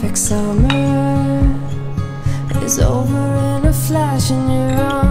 perfect summer is over in a flash and you're on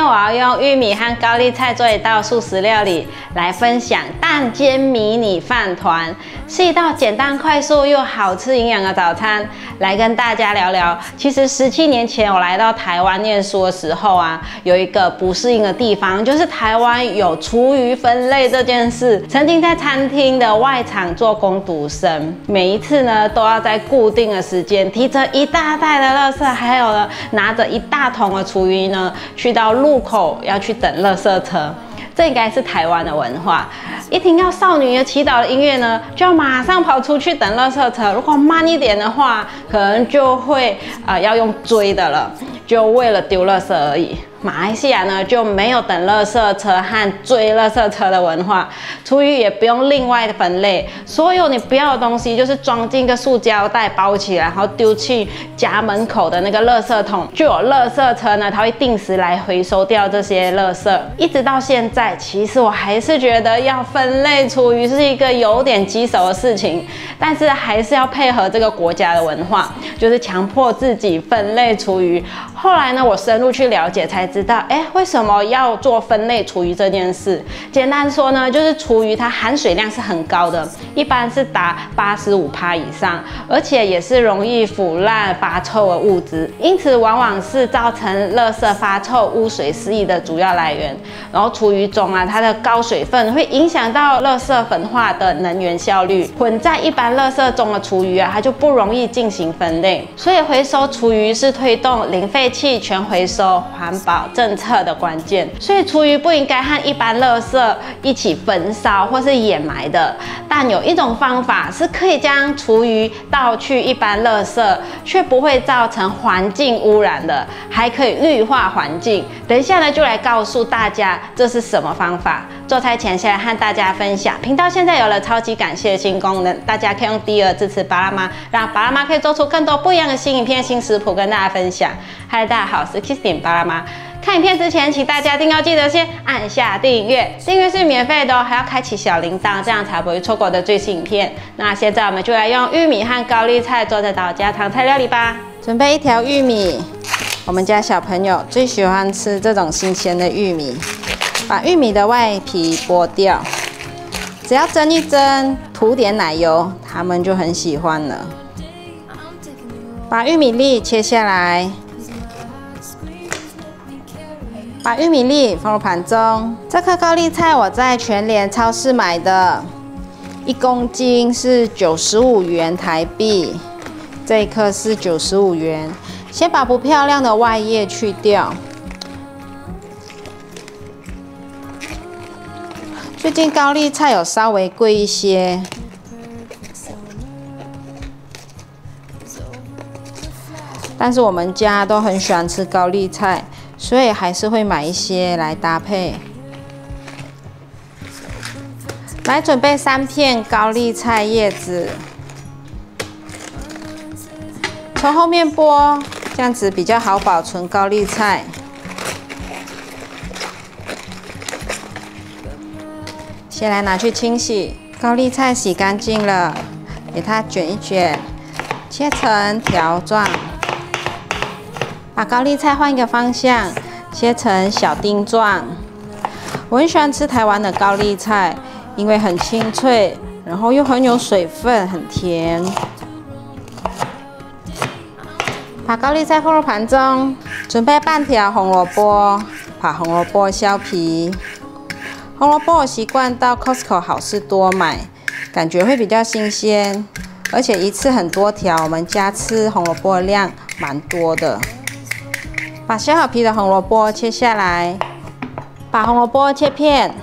天我要用玉米和高丽菜做一道素食料理，来分享蛋煎迷你饭团，是一道简单快速又好吃营养的早餐。来跟大家聊聊，其实十七年前我来到台湾念书的时候啊，有一个不适应的地方，就是台湾有厨余分类这件事。曾经在餐厅的外场做工读生，每一次呢都要在固定的时间提着一大袋的垃圾，还有呢拿着一大桶的厨余呢，去到路口要去等乐色车。这应该是台湾的文化。一听到少女的祈祷的音乐呢，就要马上跑出去等乐色车。如果慢一点的话，可能就会啊、要用追的了，就为了丢乐色而已。马来西亚呢就没有等垃圾车和追垃圾车的文化，厨余也不用另外的分类，所有你不要的东西就是装进个塑胶袋包起来，然后丢去家门口的那个垃圾桶，就有垃圾车呢，它会定时来回收掉这些垃圾。一直到现在，其实我还是觉得要分类厨余是一个有点棘手的事情，但是还是要配合这个国家的文化，就是强迫自己分类厨余。后来呢，我深入去了解才知道，哎，为什么要做分类厨余这件事？简单说呢，就是厨余它含水量是很高的，一般是达八十五帕以上，而且也是容易腐烂发臭的物质，因此往往是造成垃圾发臭、污水失意的主要来源。然后厨余中啊，它的高水分会影响到垃圾焚化的能源效率，混在一般垃圾中的厨余啊，它就不容易进行分类。所以回收厨余是推动零废弃、全回收环保政策的关键。所以厨余不应该和一般垃圾一起焚烧或是掩埋的。但有一种方法是可以将厨余倒去一般垃圾，却不会造成环境污染的，还可以绿化环境。等一下呢，就来告诉大家这是什么方法。做菜前先来和大家分享，频道现在有了超级感谢新功能，大家可以用第二支持巴拉妈，让巴拉妈可以做出更多不一样的新影片、新食谱跟大家分享。嗨，大家好，我是 Kissing 巴拉妈。看影片之前，请大家一定要记得先按下订阅，订阅是免费的哦，还要开启小铃铛，这样才不会错过的最新影片。那现在我们就来用玉米和高丽菜做这道家常菜料理吧。准备一条玉米，我们家小朋友最喜欢吃这种新鲜的玉米。把玉米的外皮剥掉，只要蒸一蒸，涂点奶油，他们就很喜欢了。把玉米粒切下来，把玉米粒放入盘中。这颗高丽菜我在全联超市买的，一公斤是九十五元台币，这一颗是九十五元。先把不漂亮的外叶去掉。最近高丽菜有稍微贵一些，但是我们家都很喜欢吃高丽菜，所以还是会买一些来搭配。来准备三片高丽菜叶子，从后面剥，这样子比较好保存高丽菜。先来拿去清洗，高丽菜洗干净了，给它卷一卷，切成条状。把高丽菜换一个方向，切成小丁状。我很喜欢吃台湾的高丽菜，因为很清脆，然后又很有水分，很甜。把高丽菜放入盘中，准备半条红萝卜，把红萝卜削皮。红萝卜我习惯到 Costco 好事多买，感觉会比较新鲜，而且一次很多条，我们家吃红萝卜量蛮多的。把削好皮的红萝卜切下来，把红萝卜切片，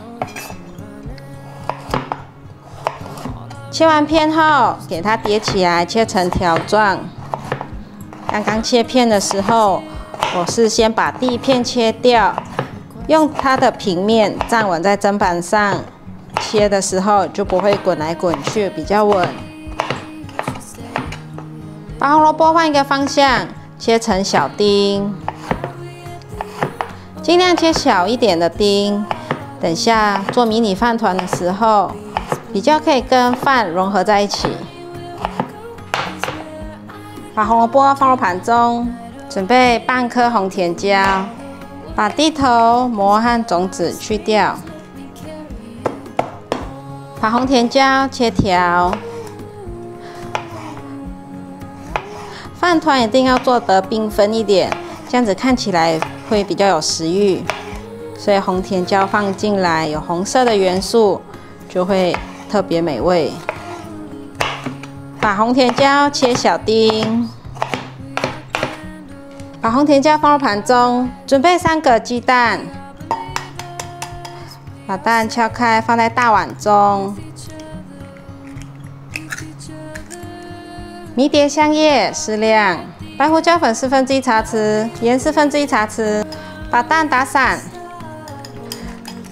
切完片后给它叠起来，切成条状。刚刚切片的时候，我是先把第一片切掉。用它的平面站稳在砧板上，切的时候就不会滚来滚去，比较稳。把红萝卜换一个方向，切成小丁，尽量切小一点的丁，等下做迷你饭团的时候，比较可以跟饭融合在一起。把红萝卜放入盘中，准备半颗红甜椒，把蒂头、膜和种子去掉。把红甜椒切条。饭团一定要做得缤纷一点，这样子看起来会比较有食欲。所以红甜椒放进来，有红色的元素，就会特别美味。把红甜椒切小丁，把红甜椒放入盘中，准备三个鸡蛋，把蛋敲开放在大碗中。迷迭香叶适量，白胡椒粉四分之一茶匙，盐四分之一茶匙，把蛋打散。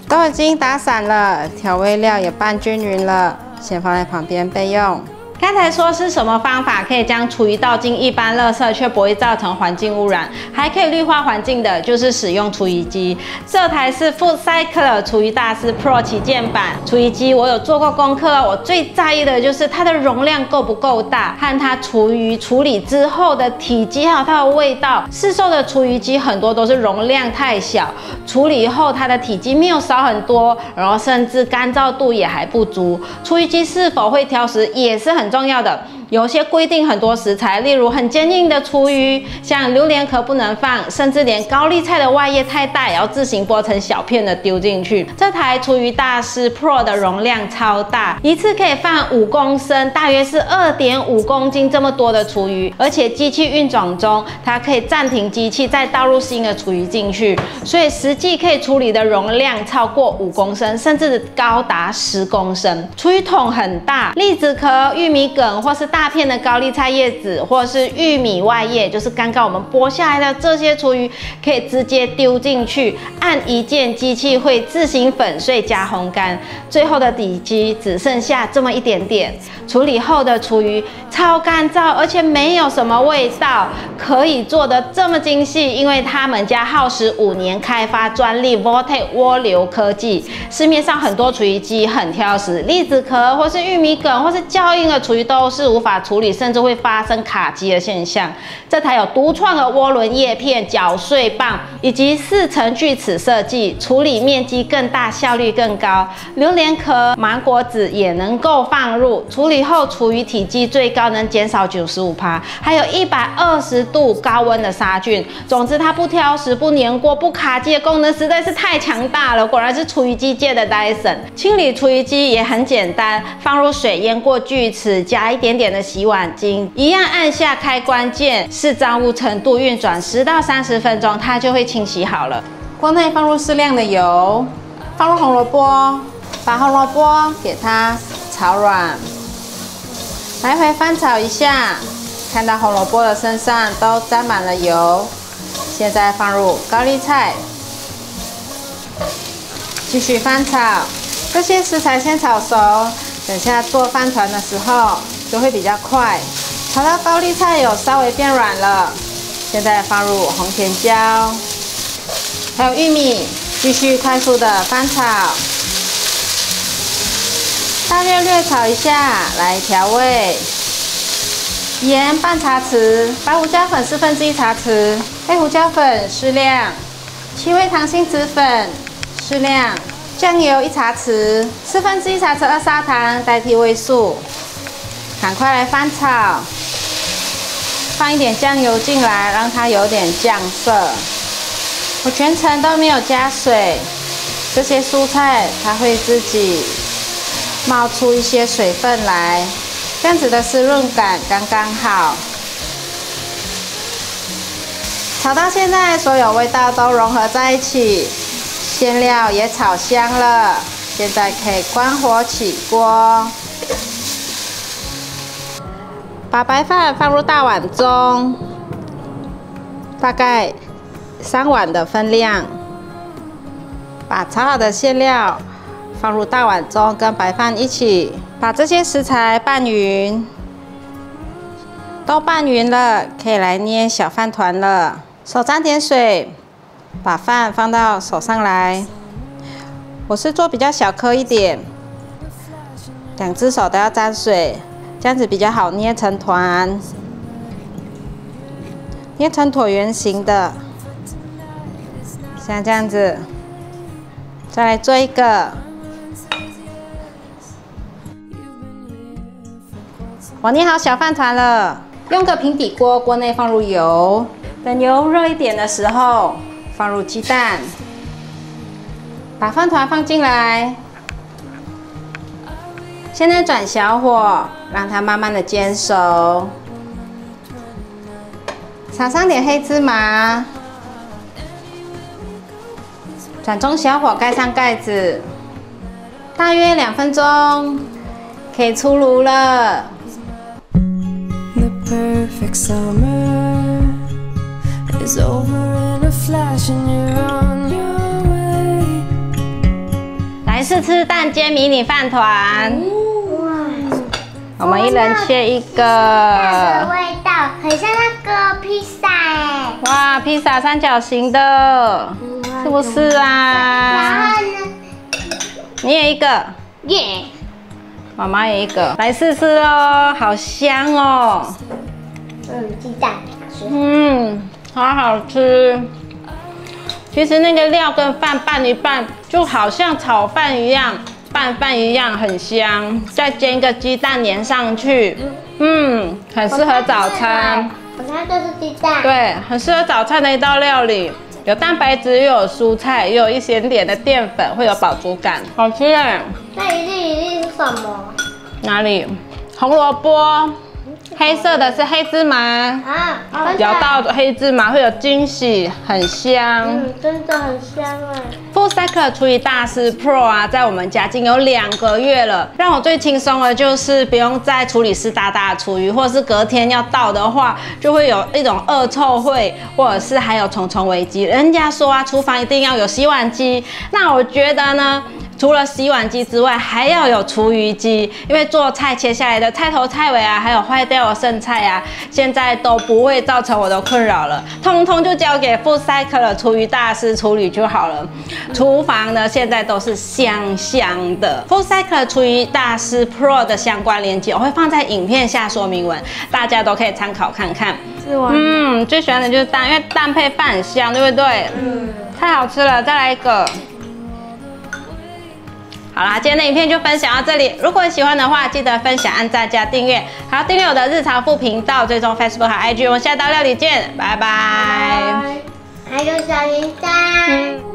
都已经打散了，调味料也拌均匀了，先放在旁边备用。刚才说是什么方法可以将厨余倒进一般垃圾，却不会造成环境污染，还可以绿化环境的，就是使用厨余机。这台是 Food Cycler 厨余大师 Pro 旗舰版厨余机，我有做过功课，我最在意的就是它的容量够不够大，和它厨余处理之后的体积还有它的味道。市售的厨余机很多都是容量太小，处理后它的体积没有少很多，然后甚至干燥度也还不足。厨余机是否会挑食也是很。重要的。有些规定很多食材，例如很坚硬的厨余，像榴莲壳不能放，甚至连高丽菜的外叶太大也要自行剥成小片的丢进去。这台厨余大师 Pro 的容量超大，一次可以放五公升，大约是二点五公斤这么多的厨余。而且机器运转中，它可以暂停机器，再倒入新的厨余进去，所以实际可以处理的容量超过五公升，甚至高达十公升。厨余桶很大，栗子壳、玉米梗或是。大片的高丽菜叶子，或是玉米外叶，就是刚刚我们剥下来的这些厨余，可以直接丢进去，按一键，机器会自行粉碎加烘干，最后的底基只剩下这么一点点。处理后的厨余超干燥，而且没有什么味道，可以做的这么精细，因为他们家耗时五年开发专利 Vortex 涡流科技。市面上很多厨余机很挑食，栗子壳或是玉米梗或是较硬的厨余都是无法处理，甚至会发生卡机的现象。这台有独创的涡轮叶片搅碎棒以及四层锯齿设计，处理面积更大，效率更高。榴莲壳、芒果籽也能够放入处理。后厨余体积最高能减少九十五趴，还有一百二十度高温的杀菌。总之，它不挑食、不粘锅、不卡机的功能实在是太强大了。果然是厨余机界的 Dyson。清理厨余机也很简单，放入水淹过锯齿，加一点点的洗碗巾，一样按下开关键，视脏污程度运转十到三十分钟，它就会清洗好了。锅内放入适量的油，放入红萝卜，把红萝卜给它炒软。来回翻炒一下，看到红萝卜的身上都沾满了油。现在放入高丽菜，继续翻炒。这些食材先炒熟，等下做饭团的时候就会比较快。炒到高丽菜有稍微变软了，现在放入红甜椒，还有玉米，继续快速的翻炒。大略略炒一下，来调味，盐半茶匙，白胡椒粉四分之一茶匙，黑胡椒粉适量，七味糖心子粉适量，酱油一茶匙，四分之一茶匙二砂糖代替味素，赶快来翻炒，放一点酱油进来，让它有点酱色。我全程都没有加水，这些蔬菜它会自己。冒出一些水分来，这样子的湿润感刚刚好。炒到现在，所有味道都融合在一起，馅料也炒香了。现在可以关火起锅，把白饭放入大碗中，大概三碗的分量，把炒好的馅料。放入大碗中，跟白饭一起，把这些食材拌匀，都拌匀了，可以来捏小饭团了。手沾点水，把饭放到手上来，我是做比较小颗一点，两只手都要沾水，这样子比较好捏成团，捏成椭圆形的，像这样子。再来做一个，我捏好小饭团了，用个平底锅，锅内放入油，等油热一点的时候，放入鸡蛋。把饭团放进来，现在转小火，让它慢慢的煎熟。撒上点黑芝麻，转中小火，盖上盖子，大约两分钟，可以出炉了。The perfect summer is over in a flash and you're on your way. 来试吃蛋煎迷你饭团，我们一人切一个。的个。味道很像那个披萨哎，哇，披萨三角形的，是不是啊？然啊？后呢，你也一个，耶，妈妈也一个，来试试哦，好香哦，嗯，鸡蛋吃，嗯，好好吃。其实那个料跟饭拌一拌，就好像炒饭一样，拌饭一样，很香。再煎一个鸡蛋粘上去，嗯，很适合早餐。我看这是鸡蛋，对，很适合早餐的一道料理，有蛋白质，又有蔬菜，又有一点点的淀粉，会有饱足感，好吃哎。那一粒一粒是什么？哪里？红萝卜，黑色的是黑芝麻，啊，咬到黑芝麻会有惊喜，很香。嗯，真的很香哎。除以大师 Pro 啊，在我们家已经有两个月了。让我最轻松的就是不用再处理湿哒哒的厨余，或者是隔天要倒的话，就会有一种恶臭味，或者是还有虫虫危机。人家说啊，厨房一定要有洗碗机，那我觉得呢。除了洗碗机之外，还要有厨余机，因为做菜切下来的菜头菜尾啊，还有坏掉的剩菜啊，现在都不会造成我的困扰了，通通就交给 Full Cycle 的厨余大师处理就好了。厨房呢，现在都是香香的。Full Cycle 厨余大师 Pro 的相关链接我会放在影片下说明文，大家都可以参考看看。吃完嗯，最喜欢的就是蛋，因为蛋配饭很香，对不对？嗯，太好吃了，再来一个。好啦，今天的影片就分享到这里。如果喜欢的话，记得分享、按赞、加订阅，还要订阅我的日常副频道，追踪 Facebook 和 IG。我们下道料理见，拜拜。还有小铃铛。嗯